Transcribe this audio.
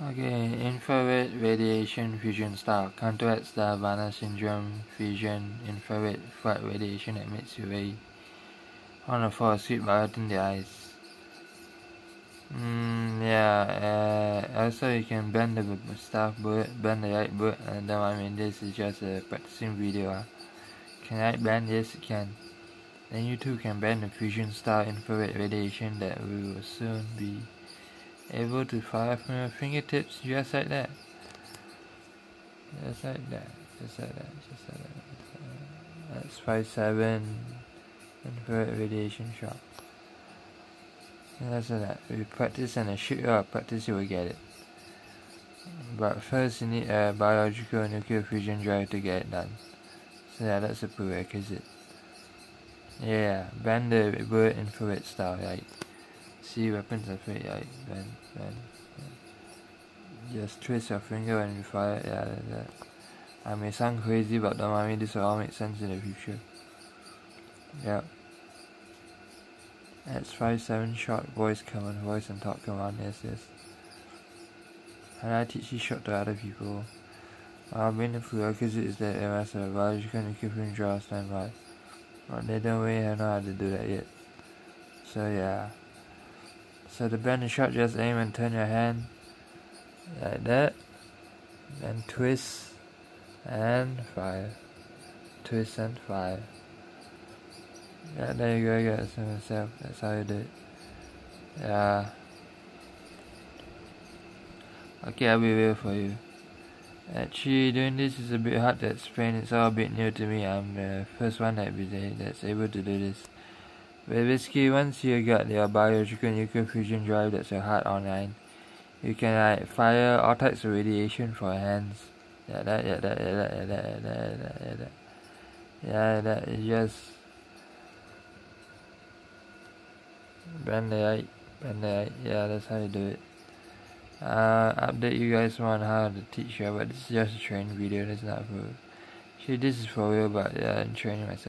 Okay, infrared radiation fusion style counteracts the Havana syndrome fusion infrared fried radiation that makes you very want to fall asleep by opening the eyes. Mm, yeah, uh, also you can bend the staff bullet, bend the right bullet, and then I mean this is just a practicing video. Uh. Can I bend? You can. Then you too can bend the fusion style infrared radiation that we will soon be able to fire from your fingertips just like that. Just like that. Just like that. Just like that. That's 5 7 infrared radiation shot. And that's like that. We practice and I shoot you up, practice you will get it. But first you need a biological nuclear fusion drive to get it done. So yeah, that's a prerequisite. Yeah, bend the infrared style, right? See weapons are fake like when when just twist your finger when you fire yeah that. I may sound crazy but don't mind me this will all make sense in the future. Yep that's 5-7 short voice command voice and talk command yes yes. And I teach this shot to other people. Our main prerequisite is that it must have a biological equipment draw standby but they don't really know how to do that yet. So yeah so the bend shot, just aim and turn your hand like that. Then twist and fire. Twist and fire. Yeah, there you go, you got it myself. That's how you do it. Yeah. Okay, I'll be real for you. Actually, doing this is a bit hard to explain. It's all a bit new to me. I'm the first one that that's able to do this. But basically, once you got your biological nuclear fusion drive that's your heart online, you can like fire all types of radiation for hands. Yeah, that, yeah, that, yeah, that, yeah, that, yeah, that, yeah, that. Yeah, that is just the light, the light. Yeah, that's how you do it. Uh, update you guys on how to teach you, but this is just a training video. that's not for. Actually, this is for real, but yeah, I'm training myself.